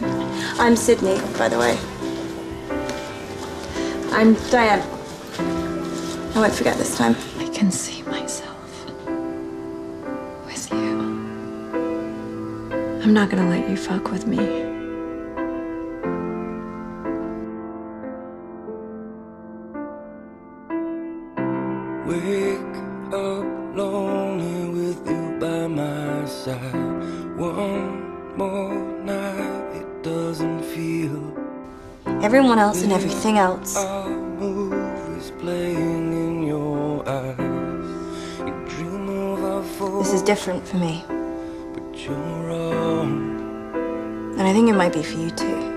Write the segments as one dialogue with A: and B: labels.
A: I'm Sidney, by the way. I'm Diane. I won't forget this time.
B: I can see myself with you. I'm not gonna let you fuck with me.
C: Wake up lonely with you by my side. One more night, it doesn't feel.
A: Everyone else and everything else.
C: Our movies playing in your eyes. You dream of our fall,
A: This is different for me.
C: but you're wrong.
A: And I think it might be for you too.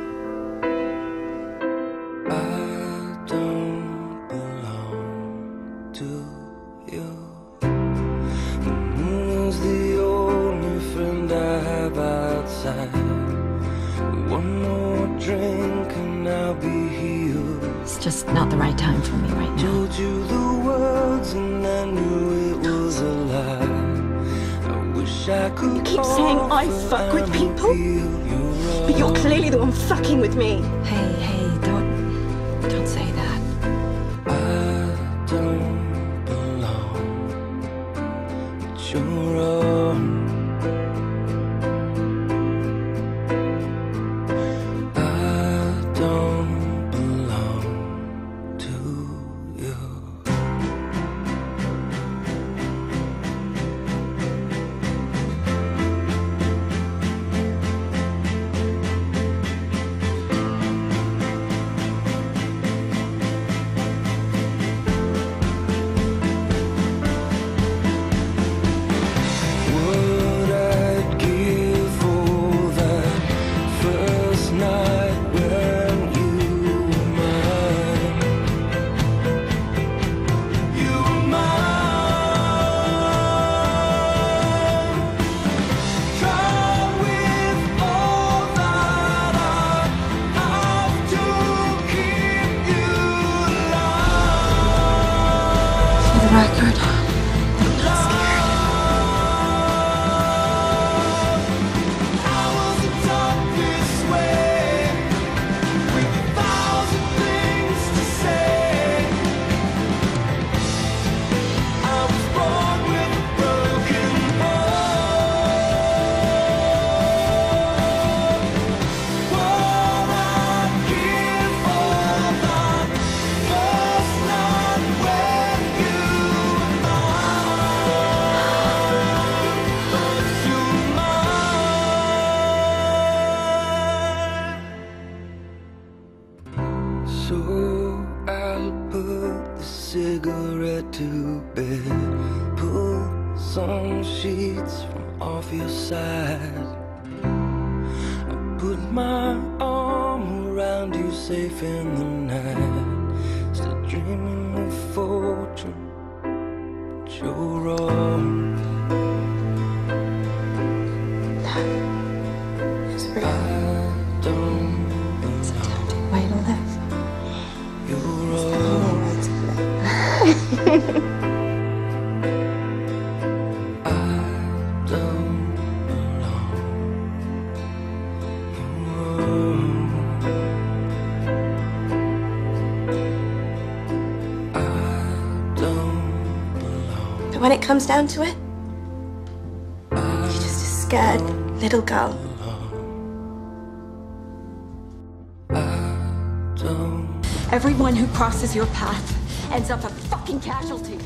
B: Just not the right time for me right now.
C: Told you the words and I knew it was a lie. I wish I could.
A: You keep saying I fuck with people,
C: you're
A: But you're clearly the one fucking with me.
B: Hey, hey, don't don't say
C: to bed. Pull some sheets from off your side. I put my arm around you safe in the night. Still dreaming of fortune, but you're wrong.
A: Real.
C: I don't
A: when it comes down to it, you're just a scared little girl.
D: Everyone who crosses your path ends up a fucking casualty.